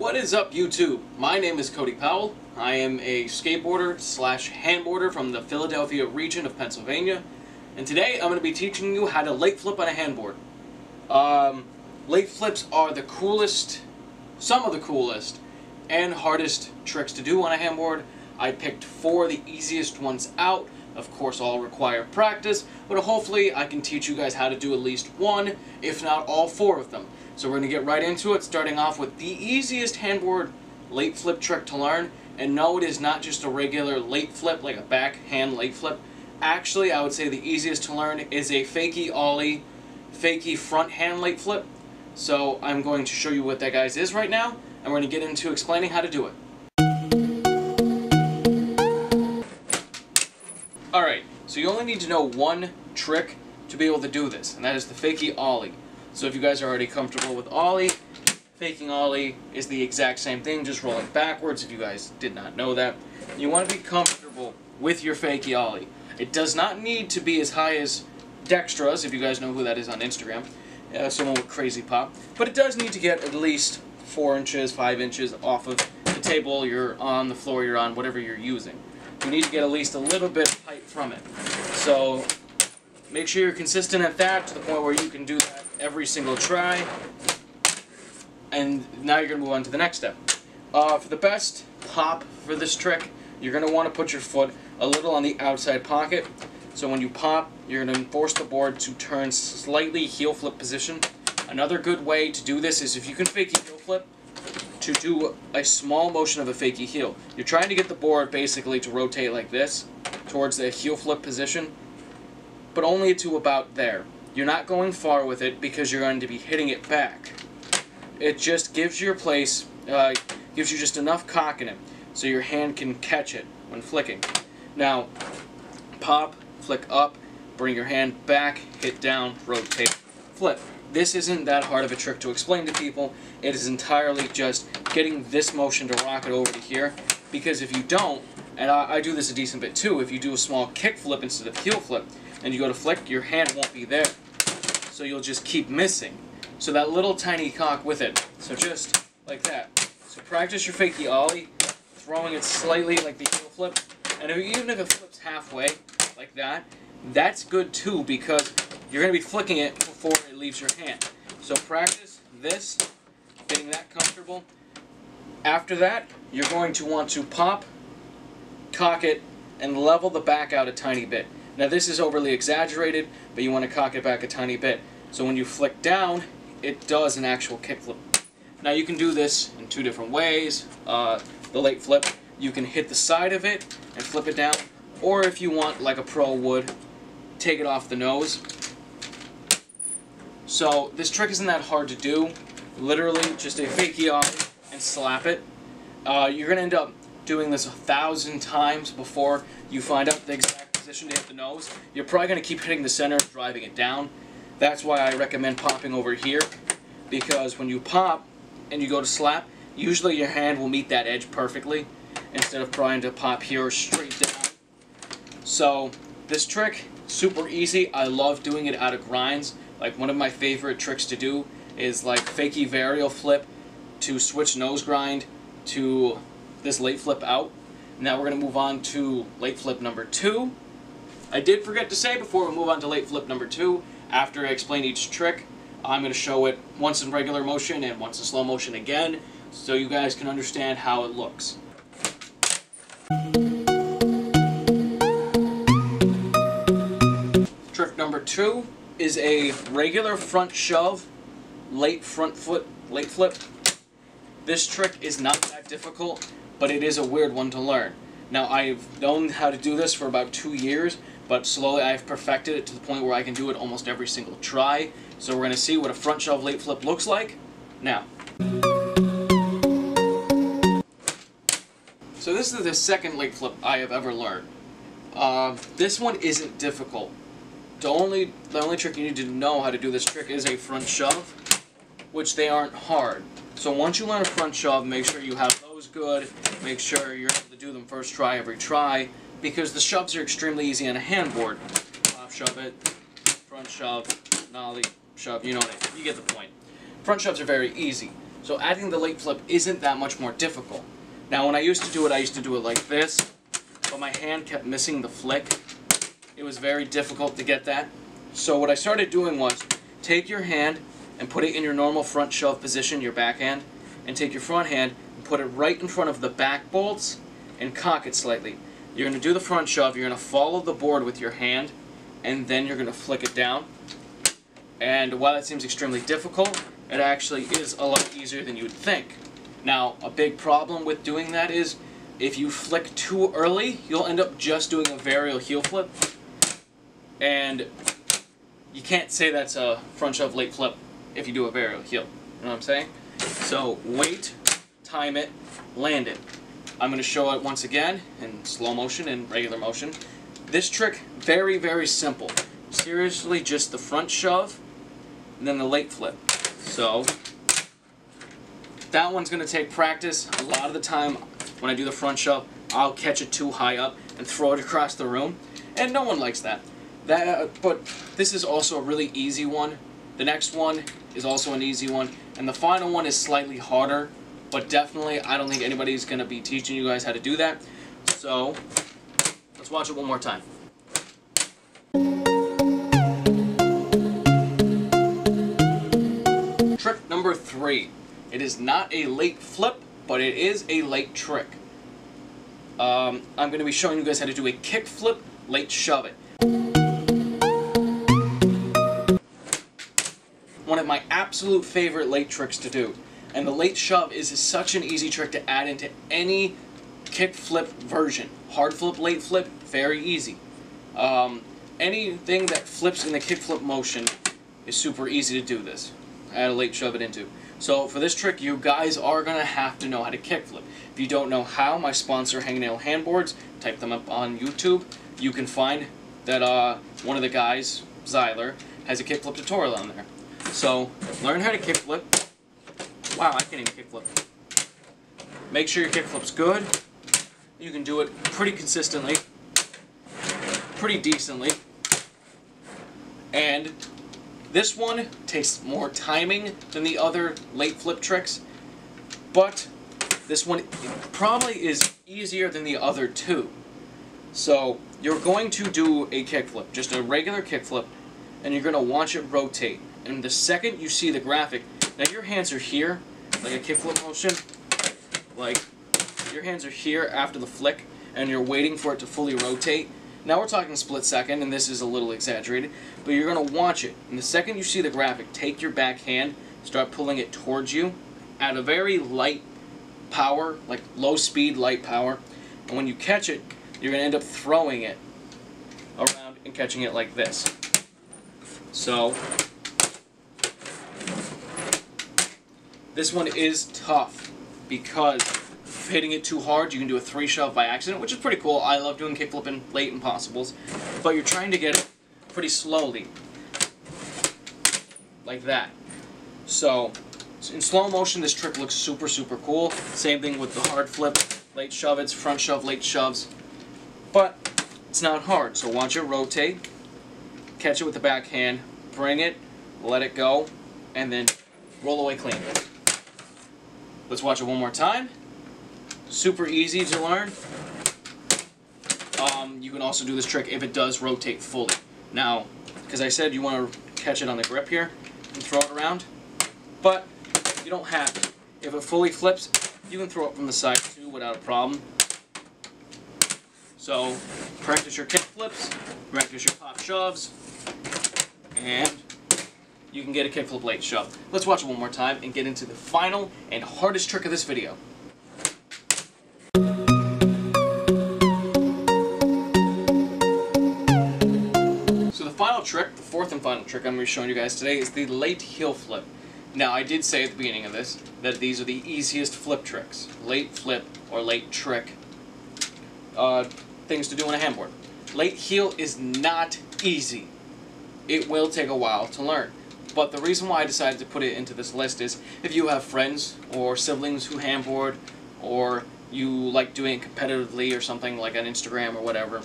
What is up YouTube? My name is Cody Powell. I am a skateboarder slash handboarder from the Philadelphia region of Pennsylvania. And today I'm going to be teaching you how to late flip on a handboard. Um, late flips are the coolest, some of the coolest, and hardest tricks to do on a handboard. I picked four of the easiest ones out. Of course, all require practice, but hopefully I can teach you guys how to do at least one, if not all four of them. So we're going to get right into it, starting off with the easiest handboard late flip trick to learn. And no, it is not just a regular late flip, like a backhand late flip. Actually, I would say the easiest to learn is a fakie ollie, fakie front hand late flip. So I'm going to show you what that guys is right now, and we're going to get into explaining how to do it. Alright, so you only need to know one trick to be able to do this, and that is the fakie ollie. So if you guys are already comfortable with ollie, fakie ollie is the exact same thing, just rolling backwards if you guys did not know that. You want to be comfortable with your fakie ollie. It does not need to be as high as Dextras, if you guys know who that is on Instagram, uh, someone with crazy pop, but it does need to get at least 4 inches, 5 inches off of the table you're on, the floor you're on, whatever you're using. You need to get at least a little bit of height from it. So make sure you're consistent at that to the point where you can do that every single try. And now you're going to move on to the next step. Uh, for the best pop for this trick, you're going to want to put your foot a little on the outside pocket. So when you pop, you're going to force the board to turn slightly heel flip position. Another good way to do this is if you can fake a heel flip, to do a small motion of a fakie heel. You're trying to get the board basically to rotate like this towards the heel flip position, but only to about there. You're not going far with it because you're going to be hitting it back. It just gives your place, uh, gives you just enough cock in it so your hand can catch it when flicking. Now, pop, flick up, bring your hand back, hit down, rotate, flip. This isn't that hard of a trick to explain to people. It is entirely just getting this motion to rock it over to here. Because if you don't, and I, I do this a decent bit too, if you do a small kick flip instead of heel flip, and you go to flick, your hand won't be there. So you'll just keep missing. So that little tiny cock with it. So just like that. So practice your fakie ollie, throwing it slightly like the heel flip. And if, even if it flips halfway, like that, that's good too because you're going to be flicking it before it leaves your hand. So practice this, getting that comfortable. After that, you're going to want to pop, cock it, and level the back out a tiny bit. Now this is overly exaggerated, but you want to cock it back a tiny bit. So when you flick down, it does an actual kickflip. Now you can do this in two different ways. Uh, the late flip, you can hit the side of it and flip it down, or if you want, like a pro would, take it off the nose. So this trick isn't that hard to do. Literally just a fakie off and slap it. Uh, you're going to end up doing this a thousand times before you find out the exact position to hit the nose. You're probably going to keep hitting the center, driving it down. That's why I recommend popping over here. Because when you pop and you go to slap, usually your hand will meet that edge perfectly instead of trying to pop here straight down. So this trick, super easy. I love doing it out of grinds. Like one of my favorite tricks to do is like fakie varial flip to switch nose grind to this late flip out. Now we're going to move on to late flip number two. I did forget to say before we move on to late flip number two, after I explain each trick, I'm going to show it once in regular motion and once in slow motion again, so you guys can understand how it looks. Trick number two is a regular front shove, late front foot, late flip. This trick is not that difficult, but it is a weird one to learn. Now, I've known how to do this for about two years, but slowly I've perfected it to the point where I can do it almost every single try. So we're going to see what a front shove late flip looks like now. So this is the second late flip I have ever learned. Uh, this one isn't difficult. The only, the only trick you need to know how to do this trick is a front shove, which they aren't hard. So once you learn a front shove, make sure you have good, make sure you're able to do them first try every try, because the shoves are extremely easy on a handboard. Pop shove it, front shove, nollie, shove, you know what I mean. You get the point. Front shoves are very easy. So adding the late flip isn't that much more difficult. Now when I used to do it, I used to do it like this, but my hand kept missing the flick. It was very difficult to get that. So what I started doing was, take your hand and put it in your normal front shove position, your backhand, and take your front hand and put it right in front of the back bolts and cock it slightly. You're going to do the front shove, you're going to follow the board with your hand, and then you're going to flick it down. And while that seems extremely difficult, it actually is a lot easier than you would think. Now, a big problem with doing that is if you flick too early, you'll end up just doing a varial heel flip. And you can't say that's a front shove late flip if you do a varial heel. You know what I'm saying? So wait, time it, land it. I'm going to show it once again in slow motion and regular motion. This trick, very, very simple. Seriously, just the front shove and then the late flip. So that one's going to take practice. A lot of the time when I do the front shove, I'll catch it too high up and throw it across the room. And no one likes that. That, But this is also a really easy one. The next one is also an easy one. And the final one is slightly harder. But definitely, I don't think anybody's going to be teaching you guys how to do that. So, let's watch it one more time. Trick number three. It is not a late flip, but it is a late trick. Um, I'm going to be showing you guys how to do a kick flip, late shove it. One of my absolute favorite late tricks to do. And the late shove is such an easy trick to add into any kick flip version. Hard flip, late flip, very easy. Um, anything that flips in the kick flip motion is super easy to do this. Add a late shove it into. So for this trick, you guys are going to have to know how to kickflip. If you don't know how, my sponsor Hangnail Handboards, type them up on YouTube. You can find that uh, one of the guys, Zyler, has a kickflip tutorial on there. So learn how to kickflip. Wow, I can't even kickflip. Make sure your kickflip's good. You can do it pretty consistently, pretty decently, and this one takes more timing than the other late flip tricks, but this one probably is easier than the other two. So you're going to do a kickflip, just a regular kickflip, and you're going to watch it rotate. And the second you see the graphic, now your hands are here, like a kickflip motion, like your hands are here after the flick, and you're waiting for it to fully rotate. Now we're talking split second, and this is a little exaggerated, but you're going to watch it. And the second you see the graphic, take your back hand, start pulling it towards you at a very light power, like low speed, light power. And when you catch it, you're going to end up throwing it around and catching it like this. So, this one is tough because hitting it too hard, you can do a three shove by accident, which is pretty cool. I love doing kickflip and late impossibles. But you're trying to get it pretty slowly. Like that. So, in slow motion, this trick looks super, super cool. Same thing with the hard flip, late shove, it's front shove, late shoves. But, it's not hard, so watch it rotate, catch it with the back hand, bring it, let it go, and then roll away clean. Let's watch it one more time. Super easy to learn. Um, you can also do this trick if it does rotate fully. Now, because I said you want to catch it on the grip here and throw it around, but you don't have to. If it fully flips, you can throw it from the side too without a problem. So, practice your kick flips, practice your pop shoves, you can get a kickflip late shove. Let's watch it one more time and get into the final and hardest trick of this video. So the final trick, the fourth and final trick I'm going to be showing you guys today is the late heel flip. Now, I did say at the beginning of this that these are the easiest flip tricks. Late flip or late trick. Uh, things to do on a handboard. Late heel is not easy. It will take a while to learn. But the reason why I decided to put it into this list is if you have friends or siblings who handboard or you like doing it competitively or something like on Instagram or whatever,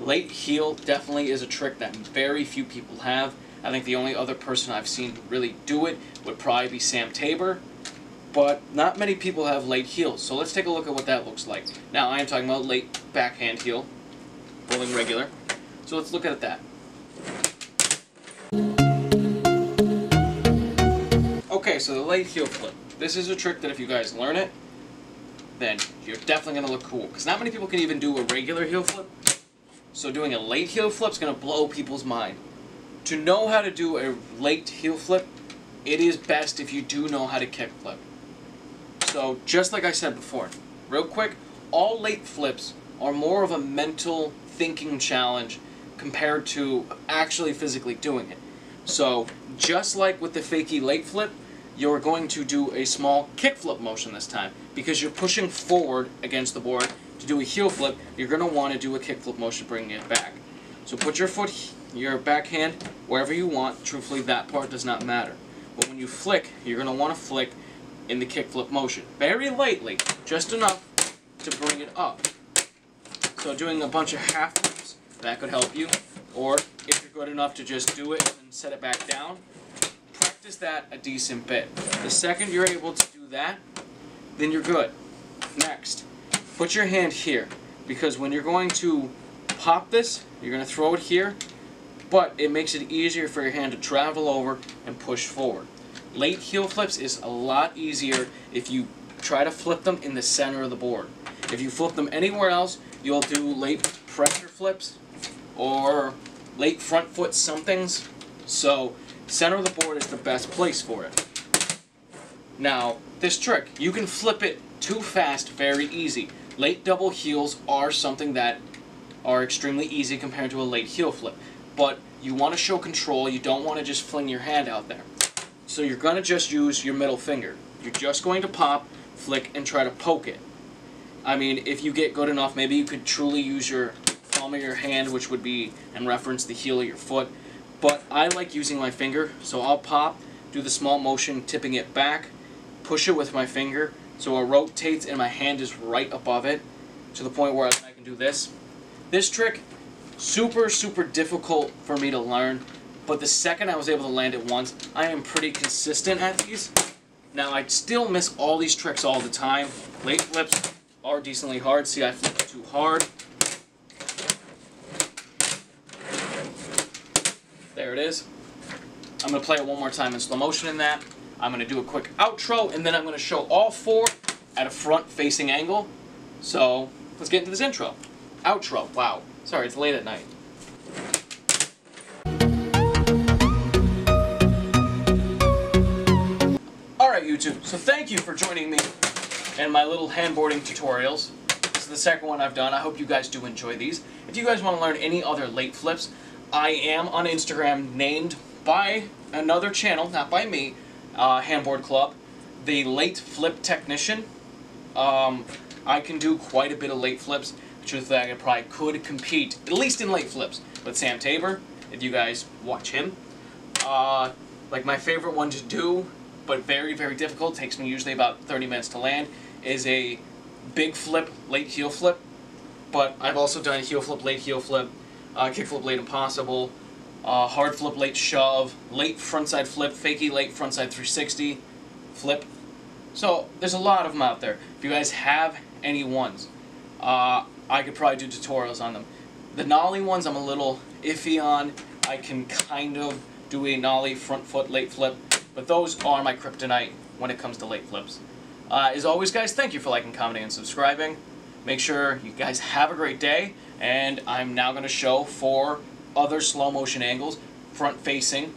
Late heel definitely is a trick that very few people have. I think the only other person I've seen really do it would probably be Sam Tabor. but not many people have late heels. So let's take a look at what that looks like. Now I am talking about late backhand heel, rolling regular. So let's look at that. Okay, so the late heel flip. This is a trick that if you guys learn it, then you're definitely going to look cool. Because not many people can even do a regular heel flip. So doing a late heel flip is going to blow people's mind. To know how to do a late heel flip, it is best if you do know how to kick flip. So just like I said before, real quick, all late flips are more of a mental thinking challenge compared to actually physically doing it. So just like with the fakie late flip, you're going to do a small kick flip motion this time because you're pushing forward against the board to do a heel flip. You're going to want to do a kick flip motion bringing it back. So put your foot your backhand wherever you want. Truthfully that part does not matter. But when you flick you're going to want to flick in the kick flip motion very lightly just enough to bring it up. So doing a bunch of half flips that could help you. Or if you're good enough to just do it and set it back down practice that a decent bit. The second you're able to do that, then you're good. Next, put your hand here because when you're going to pop this, you're going to throw it here, but it makes it easier for your hand to travel over and push forward. Late heel flips is a lot easier if you try to flip them in the center of the board. If you flip them anywhere else, you'll do late pressure flips or late front foot somethings. So Center of the board is the best place for it. Now, this trick, you can flip it too fast very easy. Late double heels are something that are extremely easy compared to a late heel flip. But you want to show control, you don't want to just fling your hand out there. So you're going to just use your middle finger. You're just going to pop, flick, and try to poke it. I mean, if you get good enough, maybe you could truly use your palm of your hand, which would be in reference the heel of your foot, but I like using my finger, so I'll pop, do the small motion, tipping it back, push it with my finger, so it rotates and my hand is right above it, to the point where I can do this. This trick, super, super difficult for me to learn, but the second I was able to land it once, I am pretty consistent at these. Now, I still miss all these tricks all the time. Late flips are decently hard. See, I flipped too hard. There it is. I'm going to play it one more time in slow motion in that. I'm going to do a quick outro, and then I'm going to show all four at a front-facing angle. So, let's get into this intro. Outro. Wow. Sorry, it's late at night. Alright, YouTube. So thank you for joining me in my little handboarding tutorials. This is the second one I've done. I hope you guys do enjoy these. If you guys want to learn any other late flips, I am on Instagram named by another channel, not by me, uh, Handboard Club, the Late Flip Technician. Um, I can do quite a bit of late flips. The truth is that I probably could compete, at least in late flips, with Sam Tabor, if you guys watch him. Uh, like my favorite one to do, but very, very difficult, takes me usually about 30 minutes to land, is a big flip, late heel flip. But I've also done heel flip, late heel flip, uh, kickflip late impossible, uh, hard flip late shove, late frontside flip, fakie late frontside 360 flip. So there's a lot of them out there. If you guys have any ones, uh, I could probably do tutorials on them. The nollie ones I'm a little iffy on. I can kind of do a nollie front foot late flip, but those are my kryptonite when it comes to late flips. Uh, as always, guys, thank you for liking, commenting, and subscribing. Make sure you guys have a great day, and I'm now going to show four other slow motion angles, front facing,